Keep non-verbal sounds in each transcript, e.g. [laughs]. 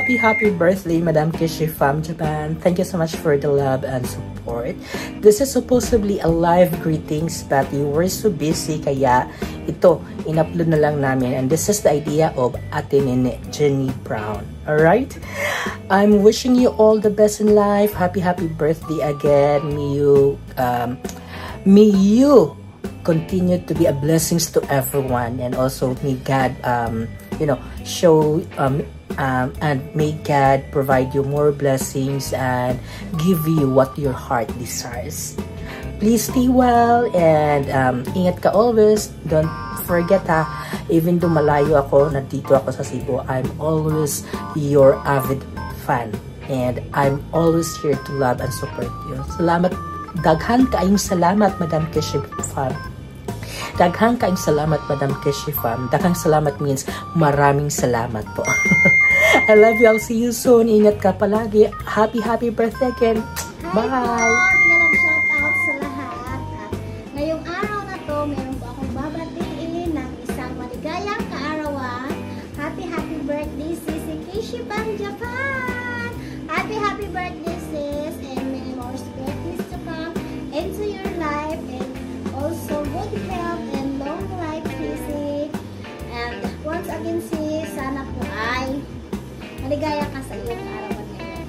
happy, happy birthday, Madam Kishi from Japan. Thank you so much for the love and support. This is supposedly a live greetings but you were so busy kaya ito, in-upload na lang namin. And this is the idea of Ate Nene Jenny Brown. Alright? I'm wishing you all the best in life. Happy, happy birthday again. May you, um, may you continue to be a blessings to everyone and also may God um, you know show um, um, and may God provide you more blessings and give you what your heart desires. Please stay well and um, ingat ka always. Don't forget ha even though malayo ako nandito ako sa Cebu I'm always your avid fan. And I'm always here to love and support you. Salamat. Daghan kaayong salamat Madam Keship Fam Daghang kaing salamat, Madam Keshifam. Daghang salamat means maraming salamat po. [laughs] I love you. I'll see you soon. Ingat ka palagi. Happy, happy birthday again. Bye! Happy, happy birthday, Sisi Kishiban Japan! Happy, happy birthday, sis, sana po ay maligaya ka sa iyong kaarawan ngayon.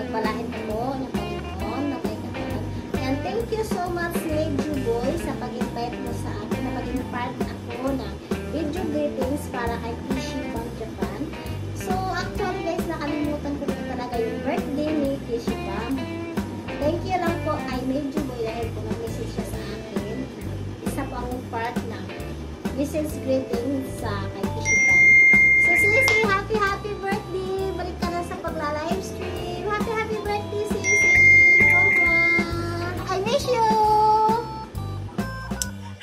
Pagpalain ko po ng Panginoon na may katawan. And thank you so much, Radio Boy, sa pag-invite mo sa akin na maging part ako ng video greetings para kay Kishi from Japan. So, actually guys, nakalimutan ko na talaga yung birthday ni Kishi Pam. Thank you lang po kay Radio Boy dahil po nag-message siya sa akin. Isa po ang part ng message greetings sa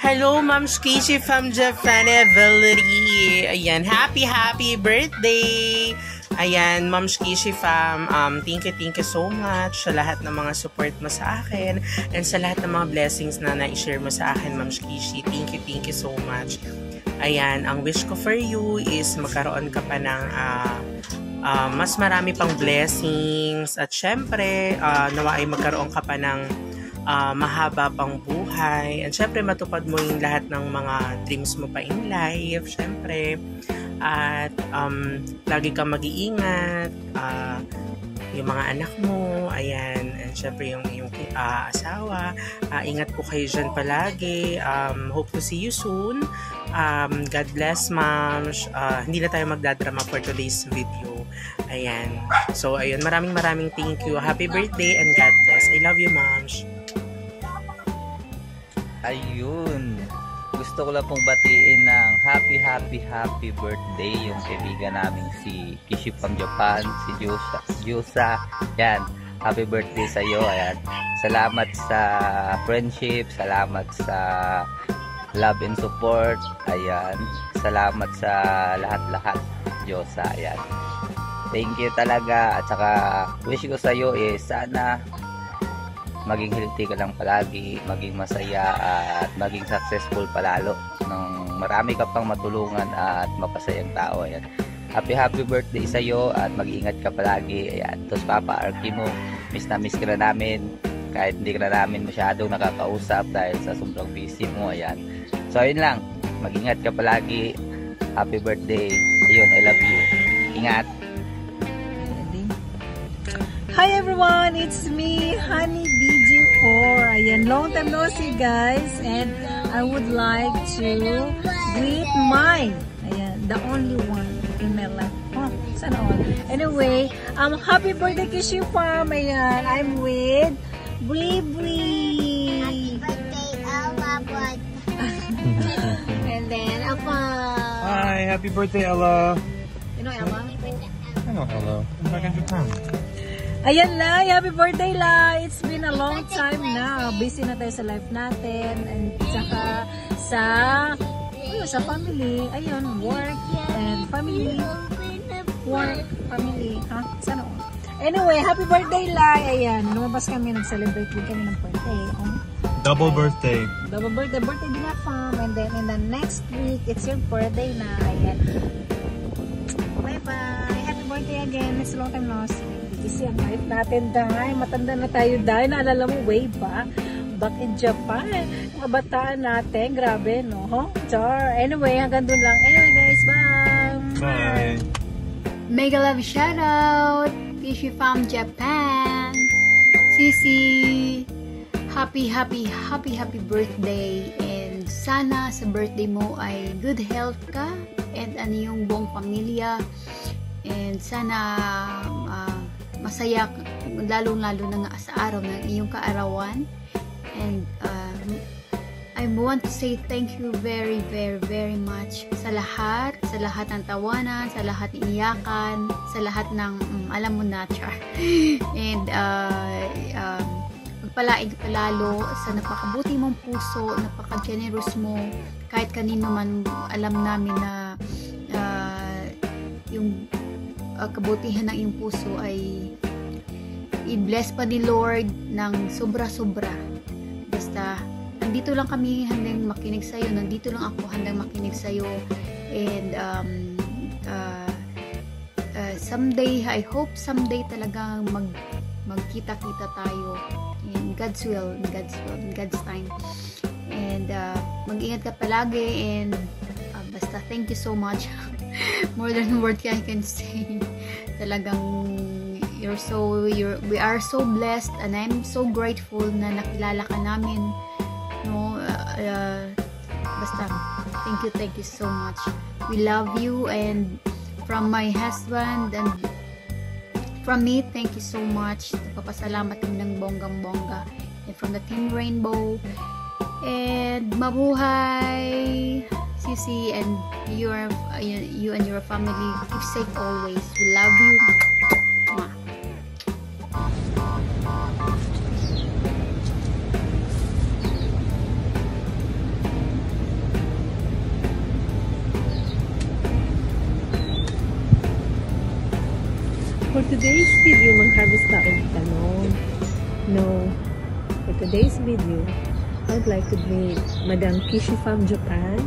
Hello, Ma'am Casey from Japan Valerie. Ayan, happy, happy birthday! Ayan, Ma'am Casey fam, um, thank you, thank you so much sa lahat ng mga support mo sa akin and sa lahat ng mga blessings na na-share mo sa akin, Ma'am Casey. Thank you, thank you so much. Ayan, ang wish ko for you is magkaroon ka pa ng ah, ah, mas marami pang blessings at syempre, ah, nawa ay magkaroon ka pa ng ah, mahaba pang buhay. And syempre, matupad mo yung lahat ng mga dreams mo pa in life, syempre. At um, lagi kang mag-iingat. ah, yung mga anak mo, ayan, and syempre yung yung ah, asawa, Ah, ingat po kayo dyan palagi. Um, hope to see you soon. Um, God bless, ma'am. Ah, hindi na tayo magdadrama for today's video. Ayan. So, ayun, maraming maraming thank you. Happy birthday and God bless. I love you, ma'am. Ayun. Gusto ko lang pong batiin ng happy, happy, happy birthday yung kaibigan namin si Kishi from Japan, si Jusa. Jusa. Yan. Happy birthday sa iyo. Ayan. Salamat sa friendship. Salamat sa love and support. Ayan. Salamat sa lahat-lahat. Diyosa. Ayan. Thank you talaga. At saka wish ko sa iyo is sana maging healthy ka lang palagi, maging masaya at maging successful palalo nang marami ka pang matulungan at mapasayang tao. Ayan. Happy happy birthday sa iyo at mag-ingat ka palagi. Ayan. Tapos Papa Arky mo, miss na miss ka na namin kahit hindi ka na namin masyadong nakakausap dahil sa sobrang busy mo. Ayan. So ayun lang. Mag-ingat ka palagi. Happy birthday. Ayun, I love you. Ingat. Hi everyone, it's me, Honey BG4. Ayan, long time no see guys. And I would like to greet my, ayan, the only one in my life. Oh, sana all. Anyway, um, happy birthday Kishi Farm. Ayan, I'm with Bri Bri. birthday, [laughs] Alma Boy. And then, Apa. Hi, happy birthday, Ella. You know, Alma? I know Ella. I'm back in Japan. Ayan Lai, happy birthday Lai! It's been a long time na. Busy na tayo sa life natin and saka sa ano, sa family. Ayun, work and family. Work, family. Ha? Sana all. Anyway, happy birthday Lai! Ayan, lumabas kami, nag-celebrate din kami ng birthday. Oh, Double birthday. double birthday, birthday din na fam. And then in the next week, it's your birthday na. Ayan. Bye-bye! Happy birthday again. It's long time no see. Kasi ang life natin, dahil matanda na tayo dahil naalala mo way back back in Japan. Kabataan natin, grabe no? Char. Anyway, hanggang doon lang. Anyway guys, bye! Bye. Mega love shout out! Fishy from Japan! Sisi! Happy, happy, happy, happy birthday! And sana sa birthday mo ay good health ka and ano yung buong pamilya. And sana ah, masaya lalong-lalo na nga sa araw ng iyong kaarawan. And uh, I want to say thank you very, very, very much sa lahat, sa lahat ng tawanan, sa lahat ng iyakan, sa lahat ng, mm, alam mo na, [laughs] char. And, uh, um, magpalain ka lalo sa napakabuti mong puso, napaka-generous mo, kahit kanino man alam namin na uh, yung uh, kabutihan ng iyong puso ay i-bless pa ni Lord ng sobra-sobra. Basta, nandito lang kami handang makinig sa'yo. Nandito lang ako handang makinig sa'yo. And, um, uh, uh, someday, I hope someday talagang mag, magkita-kita tayo in God's will, in God's will, in God's time. And, uh, mag-ingat ka palagi and uh, basta thank you so much. [laughs] More than word I can say. Talagang you're so you're we are so blessed and I'm so grateful na nakilala ka namin no? Uh, uh, basta thank you thank you so much. We love you and from my husband and from me thank you so much. Nagpapasalamat kami ng bonggang bongga and from the team rainbow. And mabuhay Sisi and your you and your family keep safe always. We love you today's video, mag-harvest tayo ng talong. No. For today's video, I would like to greet Madam Kishi from Japan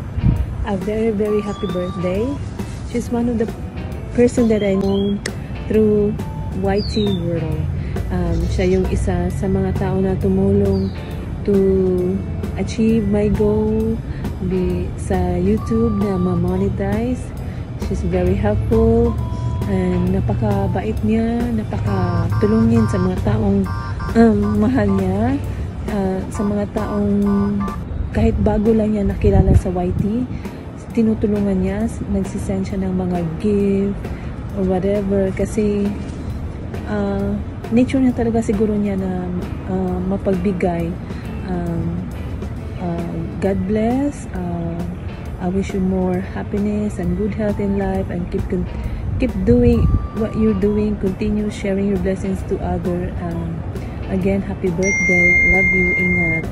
a very, very happy birthday. She's one of the person that I know through YT World. Um, siya yung isa sa mga tao na tumulong to achieve my goal di, sa YouTube na ma-monetize. She's very helpful and napakabait niya, napakatulungin sa mga taong um, mahal niya, uh, sa mga taong kahit bago lang niya nakilala sa YT, tinutulungan niya, nagsisend siya ng mga gift or whatever. Kasi uh, nature niya talaga siguro niya na uh, mapagbigay. Um, uh, God bless uh, I wish you more happiness and good health in life and keep con- keep doing what you're doing continue sharing your blessings to other um, again happy birthday love you ingat.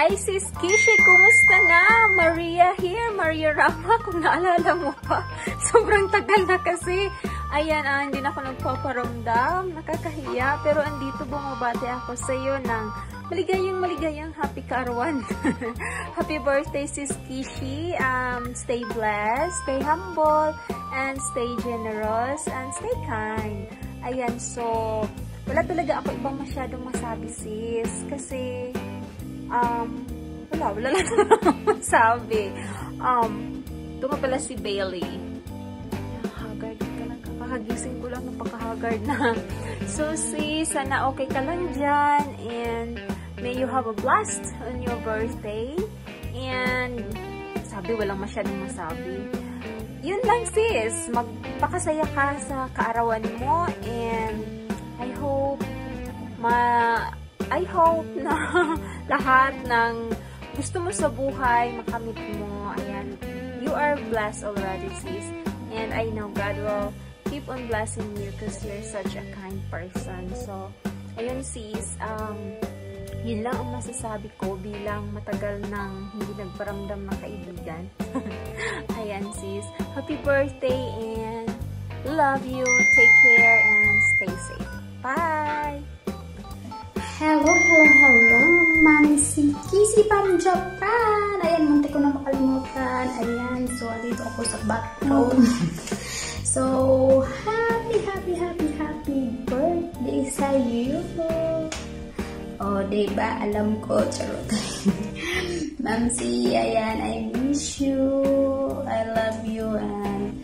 Hi sis Kishi, kumusta na? Maria here, Maria Rama, kung naalala mo pa. [laughs] Sobrang tagal na kasi. Ayan, ah, hindi na ako nagpaparamdam, nakakahiya, pero andito bumabati ako sa iyo ng maligayang maligayang happy kaarawan. [laughs] happy birthday sis Kishi. Um, stay blessed, stay humble, and stay generous, and stay kind. Ayan, so, wala talaga ako ibang masyadong masabi sis, kasi Um, wala, wala lang [laughs] masabi. Um, ito pala si Bailey. Haggard ka lang. Kakagising ko lang, napaka-haggard na. [laughs] So, sis, sana okay ka lang dyan. And, may you have a blast on your birthday. And, sabi, walang masyadong masabi. Yun lang, sis. Magpakasaya ka sa kaarawan mo. And, I hope ma I hope na [laughs] lahat ng gusto mo sa buhay, makamit mo. Ayan. You are blessed already, sis. And I know God will keep on blessing you because you're such a kind person. So, ayun sis, um, Yun lang ang masasabi ko bilang matagal nang hindi nagparamdam ng kaibigan. [laughs] Ayan sis, happy birthday and love you, take care and stay safe. Bye! Hello, hello, hello, si Kissy from Japan. Ayan, munti ko na makalimutan. Ayan, so dito ako sa background. [laughs] so, happy, happy, happy, happy birthday sa iyo. Oh, diba? Alam ko, charot. [laughs] Ma'am si, ayan, I miss you. I love you and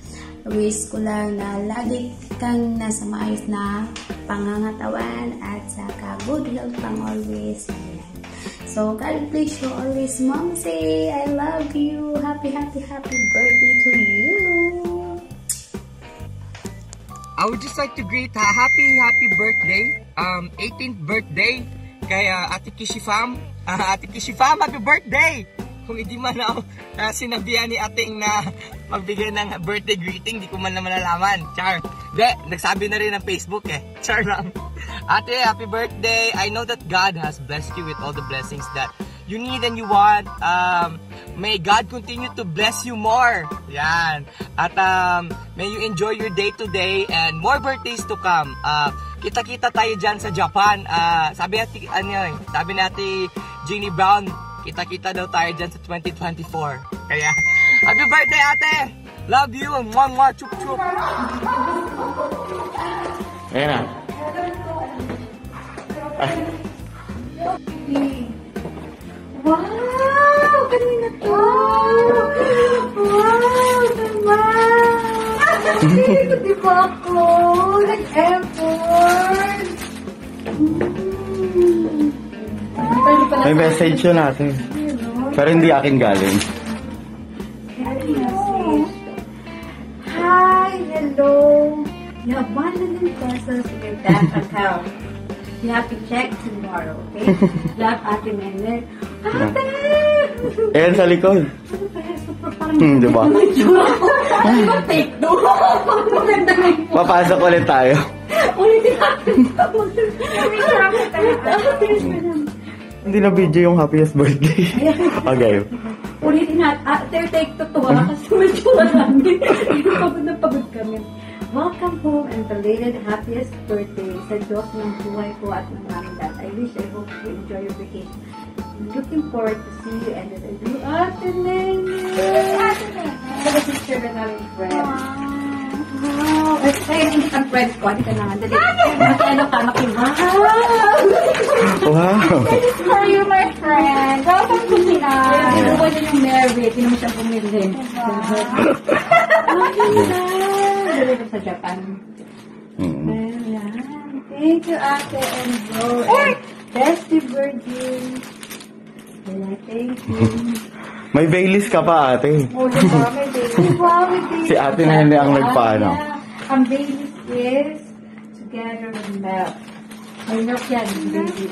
wish ko lang na lagi kang nasa maayos na pangangatawan at saka good health pang always. So, God bless you always, Mom. Say, I love you. Happy, happy, happy birthday to you. I would just like to greet a happy, happy birthday, um, 18th birthday kay uh, Ate Kishi Fam. Ah, [laughs] Ate Kishi Fam, happy birthday! Kung hindi man ako uh, sinabihan ni ating na magbigay ng birthday greeting, di ko man naman nalaman. Char. De, nagsabi na rin ng Facebook eh. [laughs] Char lang. Ate, happy birthday. I know that God has blessed you with all the blessings that you need and you want. Um, may God continue to bless you more. Yan. At um, may you enjoy your day to day and more birthdays to come. Uh, kita-kita tayo dyan sa Japan. Uh, sabi natin, ano yun, sabi natin, Jeannie Brown, kita-kita daw tayo dyan sa 2024. Kaya, happy birthday ate! Love you! Mwah, mwah, chup, chup! Ayan na. Wow! Kanina to! Wow! Naman! Dito di ba ako? Nag-effort! May message yun natin. Pero hindi akin galing. Hi! Hello! You have 1 million pesos in your bank account. You have to check tomorrow, okay? Love, Ate Mene. Ate! Ayan sa likod. Hmm, di ba? Ano ba take do? Maganda na yung Papasok ulit tayo. Ulitin natin. Ako Hindi na video yung happiest birthday. okay. Ulitin natin. Ah, third take to to ha. Kasi medyo marami. pagod na pagod kami. Welcome home and belated happiest birthday sa Diyos ng buhay ko at ng mami dad. I wish I hope you enjoy your vacation. I'm looking forward to see you and I do Ate Nene! Ate Nene! Sa picture na namin friend. Wow! Ay, ay, hindi kang friends ko. Hindi ka naman. Dali. Ano ka, makiwag. Wow. for you, my friend. Welcome to Sina. Inuwan niya yung merit. Hindi naman siya bumili. Dali na sa Japan. Ayan. Thank you, Ate and Bro. Bestie. Ayan, thank you. [laughs] May Baileys ka pa ate. Oh, diba? May. [laughs] Si Ate Nene ang nagpaano. Ang baby is together with milk. May milk yan, baby.